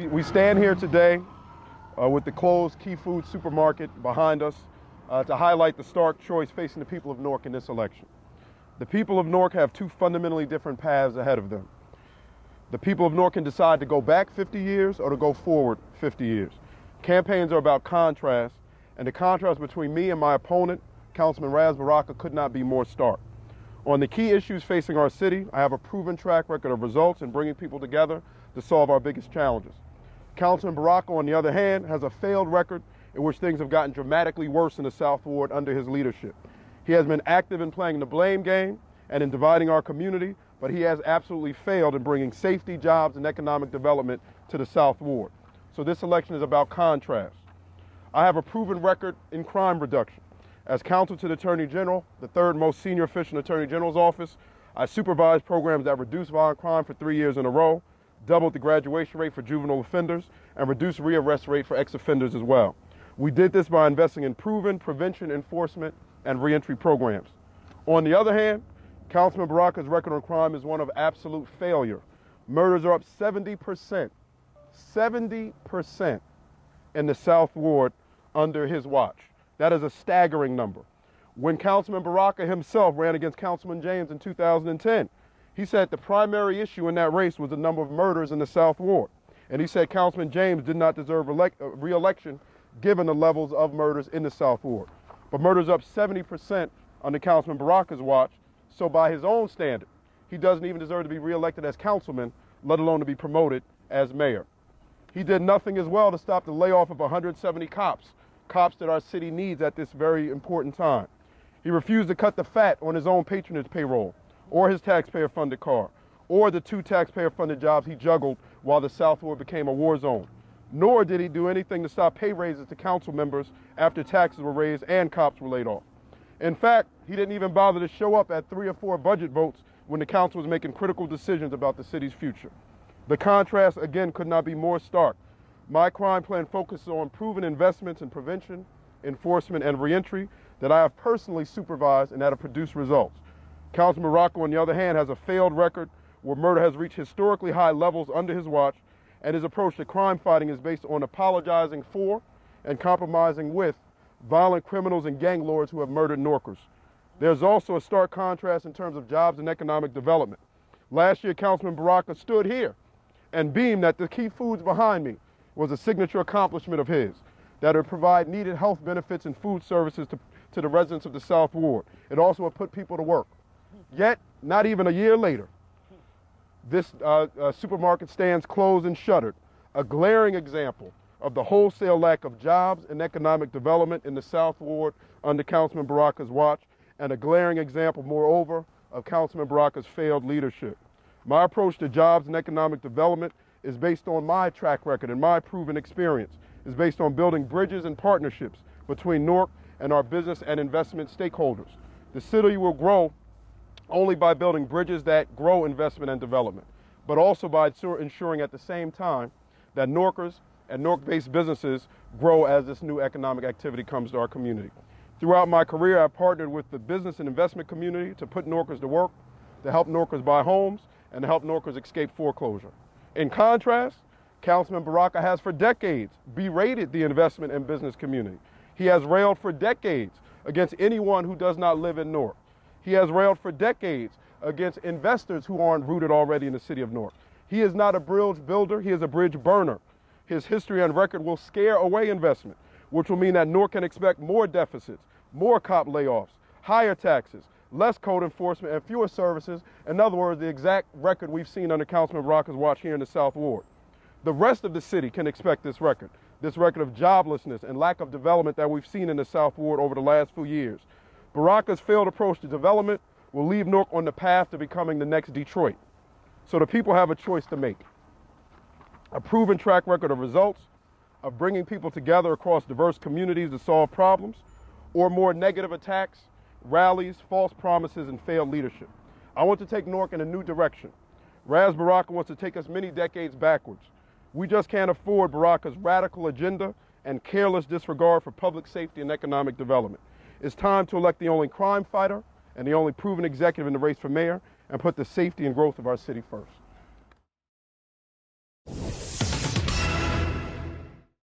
We, we stand here today uh, with the closed Key Food supermarket behind us uh, to highlight the stark choice facing the people of Newark in this election. The people of Newark have two fundamentally different paths ahead of them. The people of Newark can decide to go back 50 years or to go forward 50 years. Campaigns are about contrast, and the contrast between me and my opponent, Councilman Ras Baraka, could not be more stark. On the key issues facing our city, I have a proven track record of results in bringing people together to solve our biggest challenges. Councilman Baraka, on the other hand, has a failed record in which things have gotten dramatically worse in the South Ward under his leadership. He has been active in playing the blame game and in dividing our community, but he has absolutely failed in bringing safety, jobs, and economic development to the South Ward. So this election is about contrast. I have a proven record in crime reduction. As counsel to the Attorney General, the third most senior official in the Attorney General's office, I supervised programs that reduced violent crime for three years in a row, doubled the graduation rate for juvenile offenders, and reduced rearrest rate for ex-offenders as well. We did this by investing in proven prevention, enforcement, and reentry programs. On the other hand, Councilman Baraka's record on crime is one of absolute failure. Murders are up 70%, 70% in the South Ward under his watch. That is a staggering number. When Councilman Baraka himself ran against Councilman James in 2010, he said the primary issue in that race was the number of murders in the South Ward. And he said Councilman James did not deserve uh, re-election given the levels of murders in the South Ward. But murders up 70% under Councilman Baraka's watch, so by his own standard, he doesn't even deserve to be reelected as councilman, let alone to be promoted as mayor. He did nothing as well to stop the layoff of 170 cops, cops that our city needs at this very important time. He refused to cut the fat on his own patronage payroll, or his taxpayer-funded car, or the two taxpayer-funded jobs he juggled while the South Ward became a war zone nor did he do anything to stop pay raises to council members after taxes were raised and cops were laid off. In fact, he didn't even bother to show up at three or four budget votes when the council was making critical decisions about the city's future. The contrast, again, could not be more stark. My crime plan focuses on proven investments in prevention, enforcement, and reentry that I have personally supervised and that have produced results. Councilman Baraka, on the other hand, has a failed record where murder has reached historically high levels under his watch and his approach to crime fighting is based on apologizing for and compromising with violent criminals and gang lords who have murdered Newarkers. There's also a stark contrast in terms of jobs and economic development. Last year, Councilman Baraka stood here and beamed that the key foods behind me was a signature accomplishment of his, that it would provide needed health benefits and food services to, to the residents of the South Ward. It also would put people to work. Yet, not even a year later, this uh, uh, supermarket stands closed and shuttered, a glaring example of the wholesale lack of jobs and economic development in the South Ward under Councilman Baraka's watch, and a glaring example, moreover, of Councilman Baraka's failed leadership. My approach to jobs and economic development is based on my track record and my proven experience, is based on building bridges and partnerships between Newark and our business and investment stakeholders. The city will grow only by building bridges that grow investment and development, but also by ensuring at the same time that Newarkers and Newark-based businesses grow as this new economic activity comes to our community. Throughout my career, I've partnered with the business and investment community to put Newarkers to work, to help Newarkers buy homes, and to help Newarkers escape foreclosure. In contrast, Councilman Baraka has for decades berated the investment and business community. He has railed for decades against anyone who does not live in Newark. He has railed for decades against investors who aren't rooted already in the city of Newark. He is not a bridge builder, he is a bridge burner. His history and record will scare away investment, which will mean that Newark can expect more deficits, more cop layoffs, higher taxes, less code enforcement, and fewer services. In other words, the exact record we've seen under Councilman Baraka's watch here in the South Ward. The rest of the city can expect this record, this record of joblessness and lack of development that we've seen in the South Ward over the last few years. Baraka's failed approach to development will leave Newark on the path to becoming the next Detroit. So the people have a choice to make. A proven track record of results, of bringing people together across diverse communities to solve problems, or more negative attacks, rallies, false promises, and failed leadership. I want to take Newark in a new direction. Ras Baraka wants to take us many decades backwards. We just can't afford Baraka's radical agenda and careless disregard for public safety and economic development. It's time to elect the only crime fighter and the only proven executive in the race for mayor and put the safety and growth of our city first.